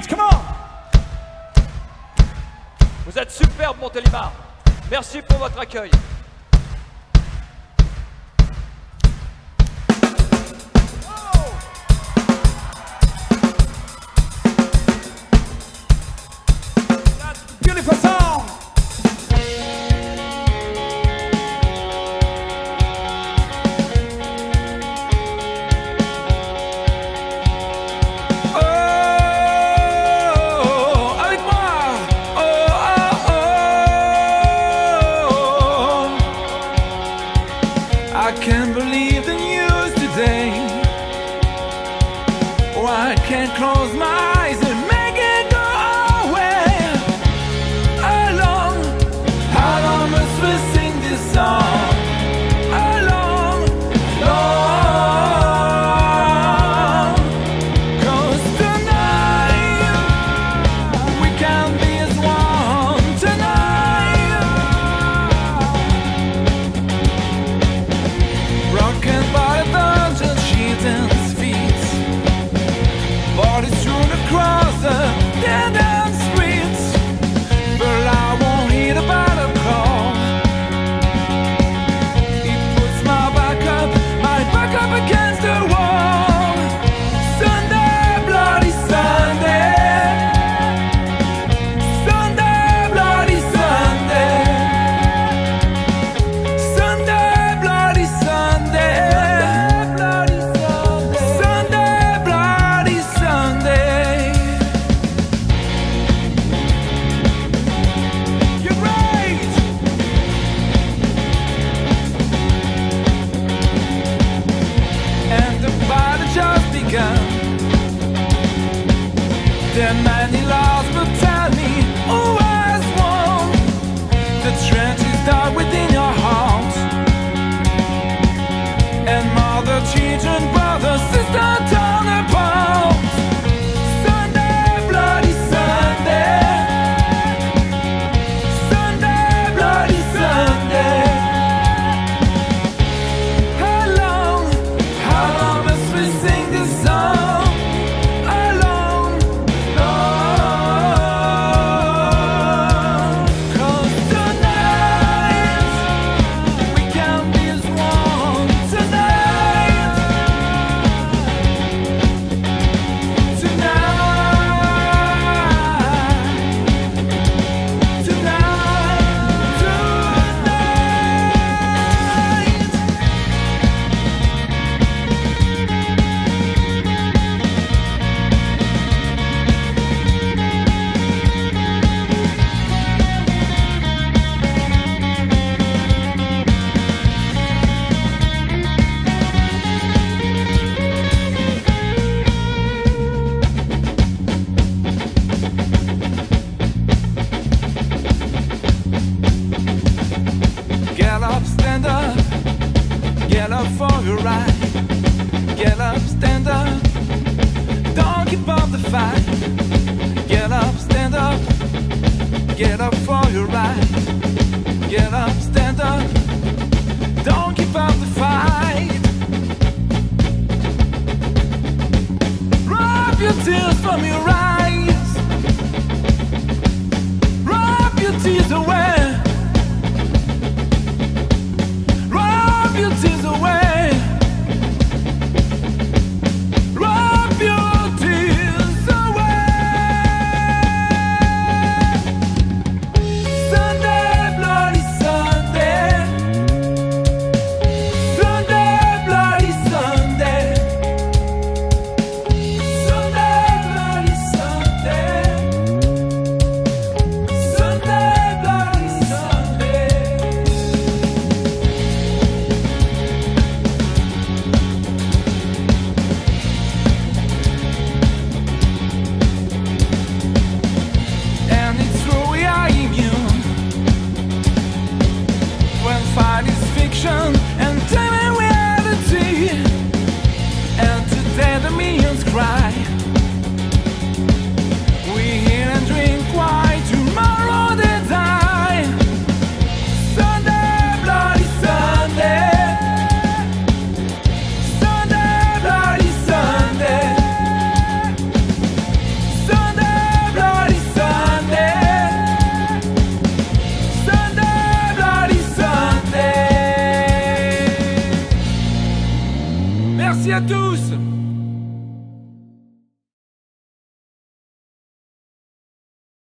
Come on Vous êtes superbe, Montélimar. Merci pour votre accueil. I can't believe the news today. Oh, I can't close my eyes. There are many laws, but tell me who has won? The trenches die within your heart, and mother, children. up for a ride. Get up, stand up. Don't give up the fight. Get up, stand up. Get up for your right. Get up, stand up. ocean À tous